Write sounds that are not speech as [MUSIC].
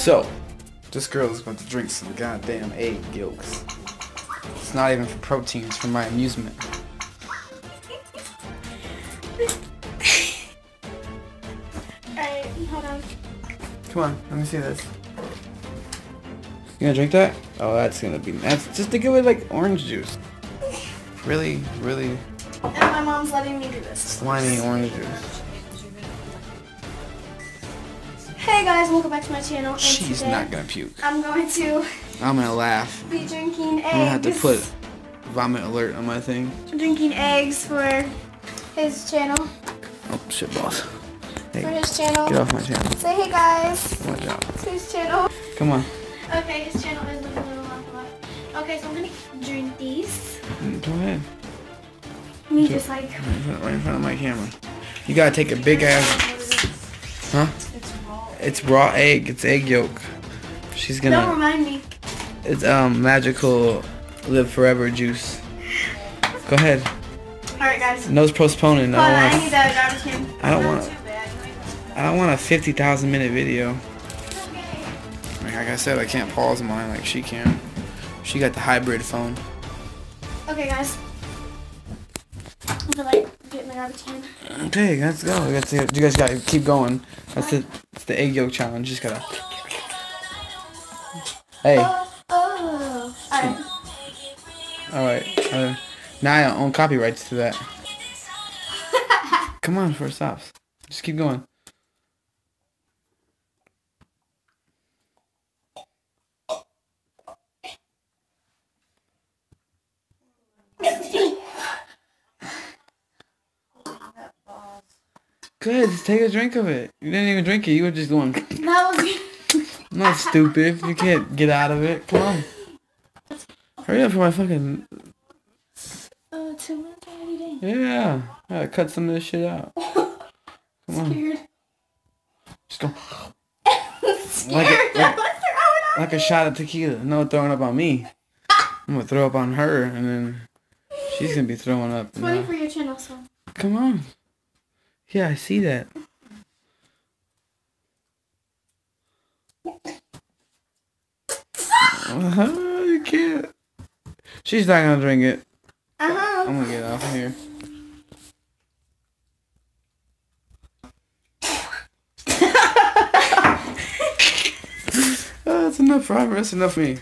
So, this girl is going to drink some goddamn egg yolks. It's not even for protein, it's for my amusement. Alright, hold on. Come on, let me see this. You gonna drink that? Oh, that's gonna be. That's just think of it like orange juice. Really, really And my mom's letting me do this. slimy orange juice. Hey guys, welcome back to my channel. And She's not gonna puke. I'm going to I'm gonna laugh. be drinking eggs. I'm gonna have to put vomit alert on my thing. drinking eggs for his channel. Oh shit, boss. For his channel. get off my channel. Say hey guys. Watch out. It's his channel. Come on. Okay, his channel is in the middle of the left. Okay, so I'm gonna drink these. Mm, Go ahead. Me just like Right in, front, right in front of my camera. You gotta take a big ass. Huh? It's raw. Egg. It's egg yolk. She's gonna. Don't remind me. It's um magical live forever juice. Go ahead. Alright guys. No postponing. Hold I I don't need want. a garbage can. I don't want. I don't want a fifty thousand minute video. Like I said, I can't pause mine like she can. She got the hybrid phone. Okay guys. I'm gonna like get in the garbage can. Okay, let's go. We got to, you guys got to keep going. That's the it's the egg yolk challenge. Just gotta. Hey. Oh, oh. Alright. All right. Uh, now I own copyrights to that. [LAUGHS] Come on, first stops. Just keep going. Good. Just take a drink of it. You didn't even drink it. You were just going. That was [LAUGHS] I'm not stupid. You can't get out of it. Come on. Hurry up for my fucking. uh, two minutes already. Yeah. I gotta cut some of this shit out. [LAUGHS] Come on. Scared. Just go. [LAUGHS] Scared. Like it- like- What's throwing up? Like a shot of tequila. No throwing up on me. I'm gonna throw up on her and then she's gonna be throwing up. It's funny for your channel, so. Come on. Yeah, I see that. Uh-huh, you can't. She's not gonna drink it. Uh huh. I'm gonna get off of here. Oh, [LAUGHS] that's enough for. That's enough for me.